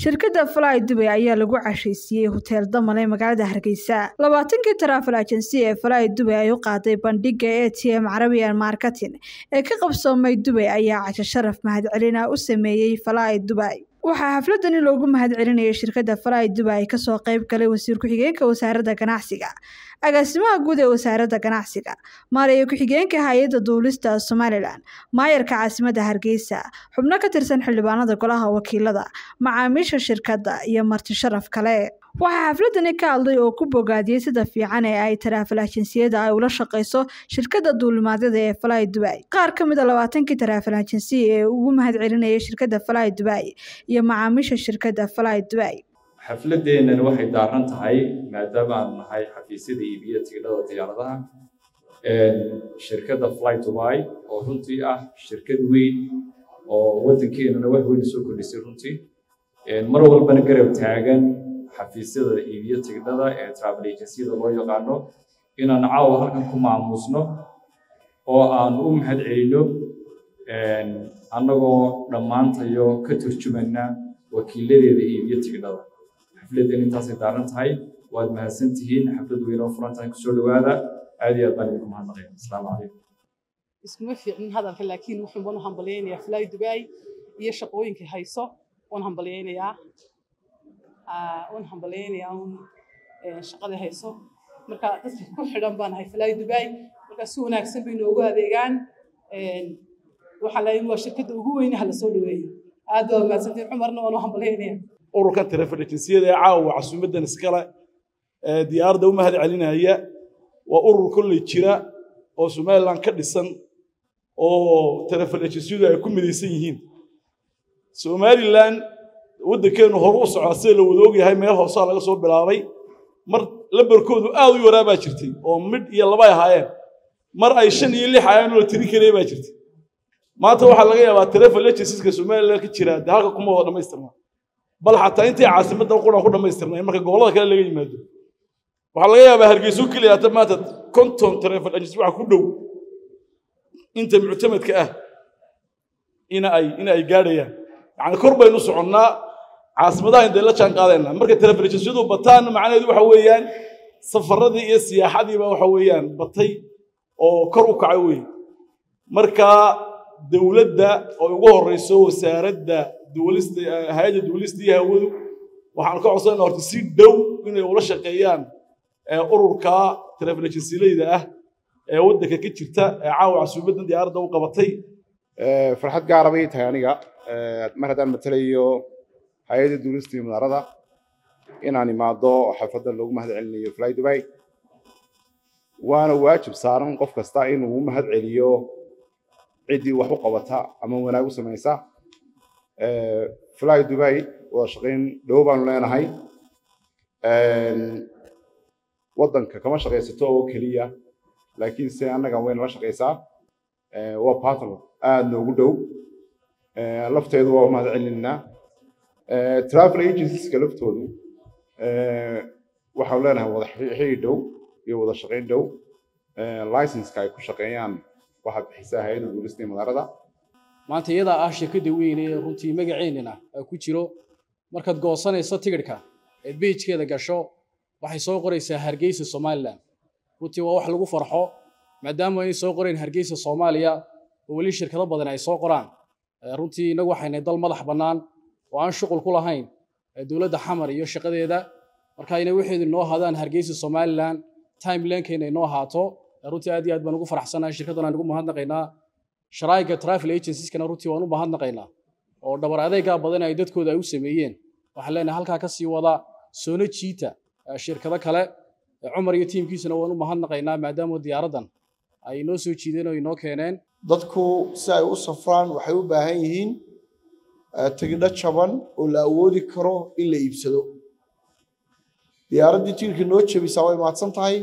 shirkadda fly dubay ayaa lagu cashaysiiyey hotel damal ee magaalada hargeysa. Labaatankii taraafal ajensi ee fly dubay ay u qaaday bandhiga a t m carabian marketing ee ka qabsoomay dubay ayaa casho sharaf mahadcelina u sameeyey fly dubay waxaa xafladani loogu mahadcelinayay shirkadda fly dubay ka soo qayb galay wasiir ku-xigeenka wasaaradda ganacsiga agaasimaha guud ee wasaaradda ganacsiga maaliyo ku-xigeenka hay'adda duulista somalilan maayarka caasimadda hargeysa xubno ka tirsan xildhibaanada golaha wakiilada macaamiisha shirkadda iyo marti sharaf kale. Waxaa xafladani ka hadlay oo ku bogaadiyey sida fiican ee ay taraafal ajinsiyada ay ula shaqeyso shirkadda duulimaadyada ee fly dubay qaar ka mid a labaatankii taraafal ajensiya ee ugu mahadcelinayay shirkadda fly dubay iyo macaamiisha shirkadda fly dubay xafladeennan waxay daaran tahay maadaama aan nahay xafiisyada iibiya tigidhada diyaaradaha shirkadda fly dubai oo runtii ah shirkad weyn oo waddankeenana wax weyn soo kordhisay runtii. Mar walbana garab taagan xafiisyada iibiya tigidhada ee travel agenciyada loo yaqaano inaan caawa halkan ku maamuusno oo aan u mahad celino annagoo dhammaantayo ka turjumana wakiiladeeda iibiya tigidhada xafladeen intaasay daaran tahay waad mahadsan tihiin xaflad weyn oo furan tahay ku soo dhawaada aad iyo aad baan idinku mahadnaqaya asalaamu calaykum iskuma fiicnin hadalka laakiin wuxuun baan u hambalyaynayaa fly dubai iyo shaqooyinkay hayso waan hambalyaynayaa waan hambalyaynayaa un shaqada hayso marka dadka ku xidhan baan ahay fly dubai marka si wanaagsan bay noogu adeegaan waxaa la waa shirkadda ugu weyne hala soo dhaweeyo aad baa mahadsantiin cumarna waan u hambalyaynaya ururkan taleefon ajinsiyada ee caawa casuumadan iskale ee diyaaradda u mahad celinaya waa urur kolley jira oo somaliland ka dhisan oo taleefon ajinsiyadu ay ku midaysan yihiin. Somaliland waddankeenu hore u socdaa sida la wada ogyahay meel hoosaa laga soo bilaabay mar lambarkoodu aad u yaraa baa jirtay oo midh iyo laba ay ahaayeen mar ay shan iyo lix oo la tiri karaya baa jirtay. Maanta waxaa laga yaabaa taleefon agensiska somaliland ka jira dee kuma wada dhammaystirnaa bal xataa intay caasimadda quran ku dhammaystirnay marka gobollada kale laga yimaado. Waxaa laga yaabaa hargeyso keliya maanta konton taleefon agency waxa ku dhow. Inta muctamadka ah ina ay ina ay gaadhayaan. Yacni kor baynu soconnaa caasimadaha intay la jaan marka taleefon agenciyadu bataan macnaheedu waxa weeyaan safaradii iyo siyaaxadiiba waxa weeyaan batay oo kor u kacay weeye marka dowladda oo ugu horeyso wasaaradda hay'adda duulista iyo hawadu waxaan ka codsanayna horta si dhow inay ula shaqeeyaan ururka taleefon agensilayda ah ee waddanka ka jirta ee caawa casuumaddan diyaaradda u qabatay. Farxad gaara bay tahay aniga. Mar haddaan matalayo hay'adda duulista iyo mudaarada inaan imaado xafladda loogu mahad celinayo fly dubai waana waajib saaran qof kasta inuu u mahad celiyo ciddii wax u qabata ama wanaag u samaysa fly dubai wada shaqayn dhow baanu leenahay. Waddanka kama shaqaysato oo keliya laakiin se annaga wayna la shaqaysaa waa partner aada noogu dhow. Lafteedu waa mahad celinaynaa travel agencies-ka laftoodu waxaanu leenahay wada xiriir dhow iyo wada shaqayn dhow. Licenska ay ku shaqeeyaan waxaa bixisaa hay'adda duulista madaarada maanta iyadaa ah shirkadda weyn ee runtii magaceennana ku jiro. Markaad goosanayso tigidhka eed beijkeeda gasho waxay soo qoraysaa hargeysa somalilan runtii waa wax lagu farxo maadaama ay soo qoreen hargeysa soomaaliya oo weli shirkado badan ay soo qoraan. Runtii innagu waxaynay dal madax bannaan oo aan shuqul ku lahayn dowladda xamar iyo shaqadeeda. Marka inay waxeedu noo hadaan hargeysa somalilan timelankeena inoo ahaato runtii aad iyo aad baan ugu faraxsanahay shirkaddan aan ugu mahadnaqaynaa sharaa'iga travel agencies-kana runtii waan u mahadnaqaynaa oo dhabar adeegaa badan ay dadkooda ay u sameeyeen. Waxaan leenahay halkaa ka sii wada soona jiita shirkado kale cumar iyo tiimkiisana waan u mahadnaqaynaa maadaama diyaaraddan ay inoo soo jiideen oo inoo keeneen. Dadku si ay u safraan waxay u baahan yihiin tigidho jaban oo la awoodi karo in la iibsado. Diyaaraddii tiirka noo jebisaa way mahadsan tahay.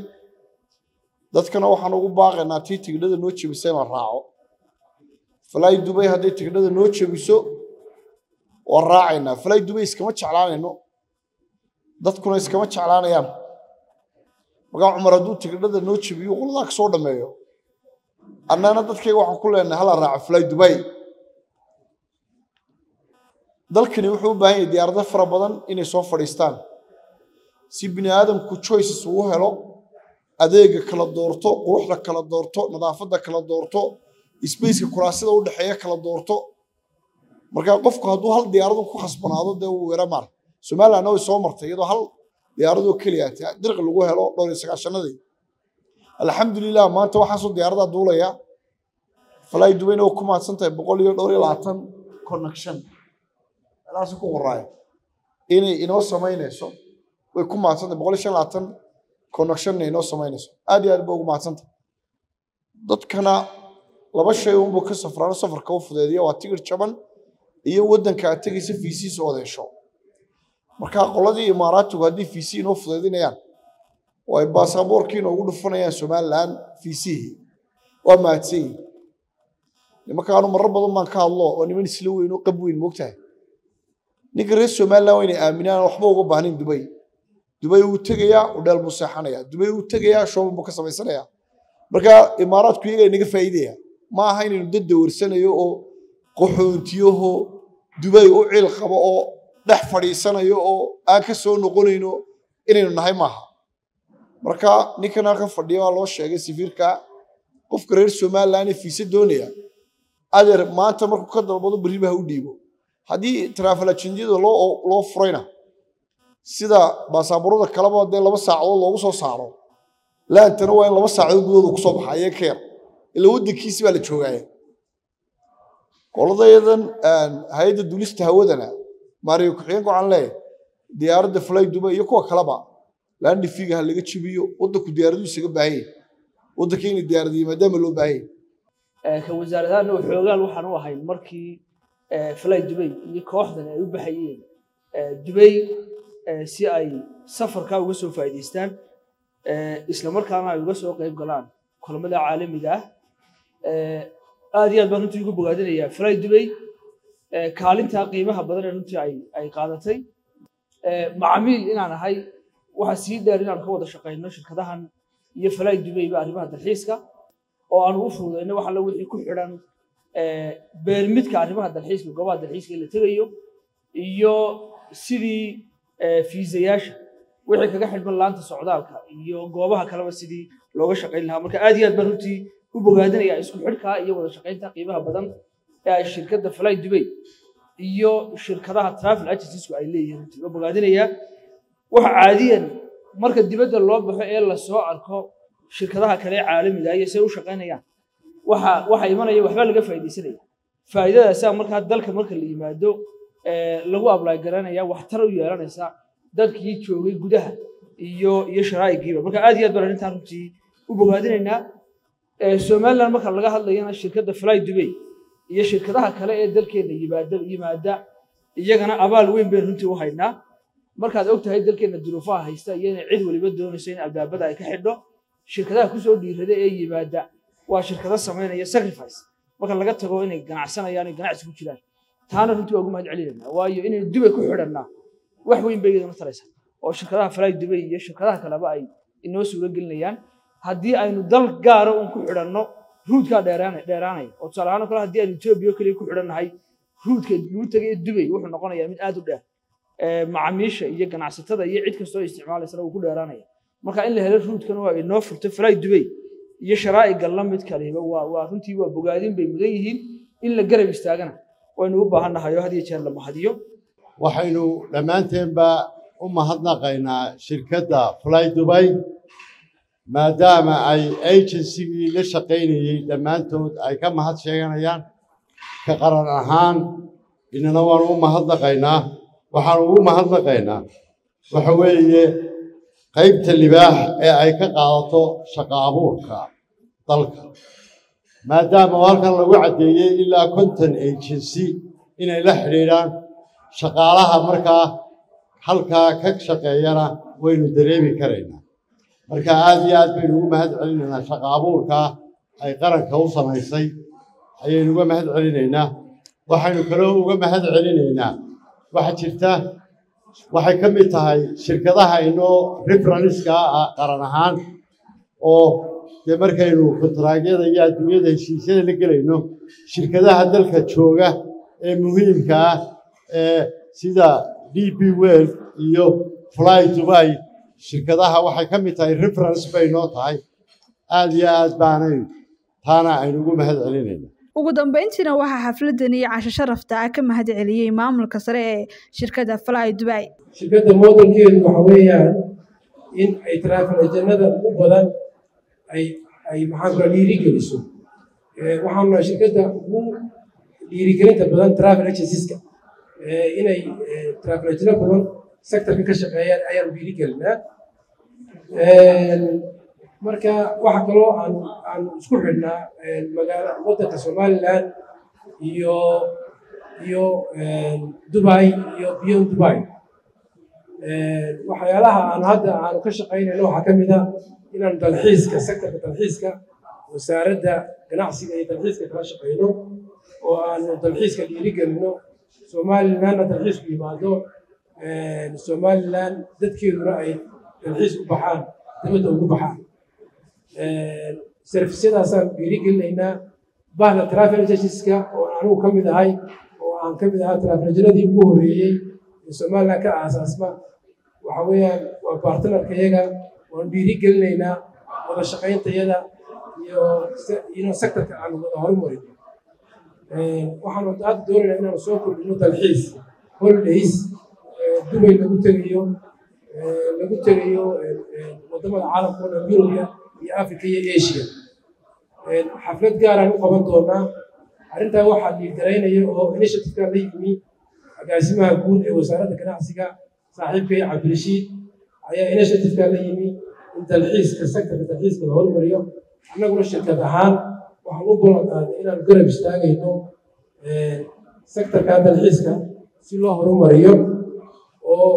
Dadkana waxaan ugu baaqaynaa tii tigidhada noo jebisa in la raaco fly dubay hadday tigidhada noo jebiso waa raacaynaa fly dubay iskama jeclaanayno. Dadkuna iskama jeclaanayaan. Markaa cumar hadduu tigidhada noo jebiyo qoladaa ka soo annana dadkayga waxaan ku leenahay hala raaco fly dubay dalkani wuxuu u baahan yahay diyaarado fara badan inay soo fadhiistaan. Si bini aadamku choices uu helo adeega kala doorto quruxda kala doorto nadaafadda kala doorto spaceka u dhexeeya kala doorto. Marka qofku hadduu hal diyaaradu ku khasbanaado dee uu wera mar somalilandna way soo martay iyadoo hal diyaaradoo keliya dirqi lagu helo dhowr iyo sagaashanadii alxamdulilah maanta waxaasoo diyaaradaa duulaya. Fly dubayna waa ku mahadsan tahay boqol iyo dhowr iyo labaatan connection. Meelahaas ku qoraayo inay inoo samaynayso way ku mahadsan tahay boqol iyo shan labaatan connectionna inoo samaynayso. Aad iyo aad ba ugu mahadsan tahay dadkana laba shay unbuu ka safraano safarka u fudeediya waa tigir jaban iyo waddanka aad tegaysa fiisiis odeesho marka qoladii imaaraatigu haddii fiisi inoo fudeedinayaan oo baasaboorkii inoogu dhufanayaan somaliland fiisihii waa mahadsan yihiin nimankaanu marar badan baan ka hadlo oo niman isla weyn oo qab weyn moogtahay ninka reer somaliland waa inay aaminaan waxba uga baahnayn dubay dubay wuu tegayaa udheel buu seexanayaa. Dubay wuu tegayaa shooban buu ka samaysanayaa marka imaaraadku iyaga inaga faa'iidaya ma aha inaynu dad oo qaxoontiyaho dubay u cil qabo oo dhex fadhiisanayo oo aan ka soo noqonayno inaynu nahay maaha. Marka ninkan halkan fadhiya waa loo sheegay safiirka qofka reer somaliland ee doonaya adeer maanta markuu ka dalbado berriba ha u dhiibo. Haddii travel agendiyada loo furayna sida baasaboorada kaleba dee laba saacadood loogu soo saaro laantana waa in laba saacadood gudooda ku soo baxa ayee yar ila waddankiisi baa la joogaya qoladayadan hay'adda duulista hawadana maariyo ku-xigeenka waxaan leeyahay diyaaradda fly dubai iyo kuwa kaleba landhifiga ha laga jibiyo waddanku diyaaradu isaga baahanya waddanka inay diyaaradiyo maadaama loo baahanya ka wasaaradahanna xoogaan waxaan u ahayn markii fly dubay iyo kooxdan ay u baxayeen dubay si ay safarkaa uga soo faa'iidaystaan isla markaana ay uga soo qayb galaan kulamada caalamiga ah aad iyo aad baan runtii ugu bogaadinayaa fly dubay kaalintaa qiimaha badan ee runtii ay ay qaadatay. Macamiil inaan ahay waxaa sii dheer inaan ka wada shaqayno shirkadahan iyo fly dubay ba arrimaha dalxiiska oo aanu u fududayno wax alla wixii ku xidhan beermidka arrimaha dalxiiska goobaha dalxiiska ee la tegayo iyo sidii fiisayaasha. Wixii kaga xidhman laanta socdaalka iyo goobaha kaleba sidii looga shaqayn lahaa. Marka aad iyo aad baan runtii u bogaadinaya isku xidhkaa iyo wada shaqaynta qiimaha badan ee ay shirkadda fly dubay iyo shirkadaha travel agenciesku ay leeyihiin. Runtii waa bogaadinayaa waxa caadiyan marka dibadda loo baxo ee la soo arko shirkadaha kale caalamiga iyo say u shaqaynayaan. Waxa waxa imanaya waxba laga faa'iidaysanaya. Faa'iidadaasaa markaa dalka marka la yimaado lagu ablay garanaya waxtar u yeelanaysa dadkii joogay gudaha iyo iyo sharaa'igiiba. Marka aad iyo aad baan arrintan runtii u bogaadinaynaa somaliland marka laga hadlayana shirkadda fly dubay iyo shirkadaha kale ee dalkeena yimaada iyagana abaal weyn baynu runtii u haynaa. Markaad og tahay dalkeena duruufaha haysta iyo inay cid waliba doonayso in albaabada ay ka xidho shirkadaha ku soo dhiirada ee yimaada waa shirkado samaynaya sacrifice. Marka laga tago inay ganacsanayaan ganacsi ku jiraan. Taana runtii waa ugu mahad celinaynaa waayo inay dubay ku xidhannaa wax weyn bay iyadana taraysa oo shirkadaha fly dubay iyo shirkadaha kaleba ay inoo suuro gelinayaan haddii aynu dal gaara uun ku xidhanno ruudkaa dheeraanaya oo tusaale ahaan kale haddii aynu etoobiya keliya ku xidhannahay ruudka lagu tegay dubay wuxuu noqonayaa mid aad u dheer. Macamiisha iyo ganacsatada iyo cid kastoo isticmaalaysana wuu ku dheeraanaya. Marka in la helo ruudkan waa inoo furto fly dubay iyo sharaa'iga la mid kaliba waa runtii waa bogaadin bay mudan yihiin in la garab istaagana. Waynu u had iyo jeer la mahadiyo. Waxaynu dhammaanteenba u mahadnaqaynaa shirkadda fly dubay maadaama ay agencygii la shaqaynayey dhammaantood ay ka mahad sheeganayaan ka qaran ahaan inana waanu u mahadnaqaynaa waxaanu ugu mahadnaqaynaa waxa weeye qaybta libaax ee ay ka qaadato shaqo abuurka dalka. Maadaama halkan lagu caddeeyey ilaa konton agency inay la xidhiidhaan shaqaalaha markaa halkaa ka shaqeeyana waynu dareemi karaynaa marka aad iyo aad baynu ugu mahad celinaynaa shaqo abuurkaa ay qaranka u samaysay ayaynu uga mahad celinaynaa. Waxaynu kaloo uga mahad celinaynaa. Waxaa jirta waxay ka mid tahay shirkadaha inoo referenska ah qaran ahaan oo dee markaynu kontaraagyada iyo adduunyada heshiisyada la gelayno shirkadaha dalka jooga ee muhiimka ah ee sida d b world iyo fly dubai shirkadaha waxay ka mid tahay reference bay noo tahay. Aad iyo aad baanay taana aynu ugu mahad celinayna. Ugu dambeyntiina waxaa xafladan iyo casho sharafta ah ka mahad celiyey maamulka sare ee shirkadda fly dubai. Shirkadda modelkeedu waxa weeyaan in ay travel ajanada ugu badan ay ay maxaan kula dhiirigeliso. Waxaan nahay shirkadda ugu dhiirigelinta badan travel agencies-ka. Inay travel ajano badan sectorka ka shaqeeyaan ayaanu dhiirigelinaa marka waxa kaloo aan isku xidhnaa magaala waddanka somaliland iyo iyo dubai iyo beyond dubai. Waxyaalaha aan hadda aanu ka shaqaynayno waxaa ka mid a inaan dalxiiska sectorka dalxiiska wasaaradda ganacsiga iyo dalxiiska kala shaqayno oo aanu dalxiiska dhiirigelino somalilandna dalxiisku yimaado somaliland dadkeeduna ay dalxiis u baxaan dabadda ugu baxaan. Servisyadaasaan dhiirigelinaynaa bahda travel oo anigu ka mid ahay oo aan ka mid ahaa travel agenadii ugu horreeyey ee somaliland ka aasaasma waxa weeyaan waa bartnerka iyaga waan dhiirigelinaynaa wada shaqayntayada iyo ino sectorka aan wada horumarin. Waxaanu hadda doonaynaa inaanu soo kordhino dalxiis holidays dubay lagu tegayo lagu tegayo waddamada caalamka oo dhan yurubiya iyo africa iyo asia. Xaflad gaaraan u qaban doonaa arrintaa waxaa dhiirgaraynaya oo initiativeka la yimi agaasimaha guud ee wasaaradda ganacsiga saaxiibkay cabdirashiid ayaa initiativeka la yimi in dalxiiska sectorka dalxiiska la horumariyo annaguna shirkad ahaan waxaan u ballanqaaday inaanu garab istaagayno sectorka dalxiiska si loo horumariyo oo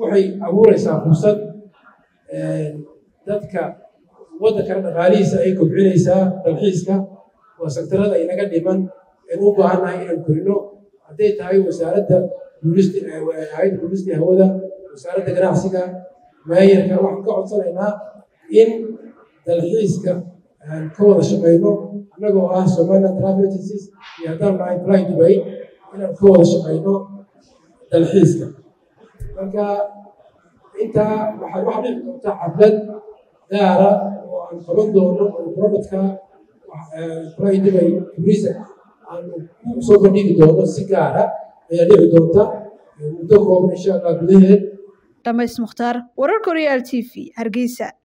waxay abuureysaa fursad dadka waddankana dhaqaalihiisa ay kobcinaysaa dalxiiska. Waa sektarada inaga dhiman aynu u baahannahay inaan korino. Hadday tahay wasaaradda hayadda duulista hawada wasaaradda ganacsiga maayarka waxaan ka codsanaynaa in dalxiiska aan ka wada shaqayno annagoo ah somaliland travel iyo haddaan nahay fly dubai inaan ka wada shaqayno dalxiiska marka intaa waxay waxa dhici doontaa xaflad gaara oo aan qaban doono oo fly dubai tourism aan ku soo bandhigi doono si gaara ayaa dhici doonta. Muddo kooban insha allah gudaheed. Dhamays mukhtaar wararka real t v hargeysa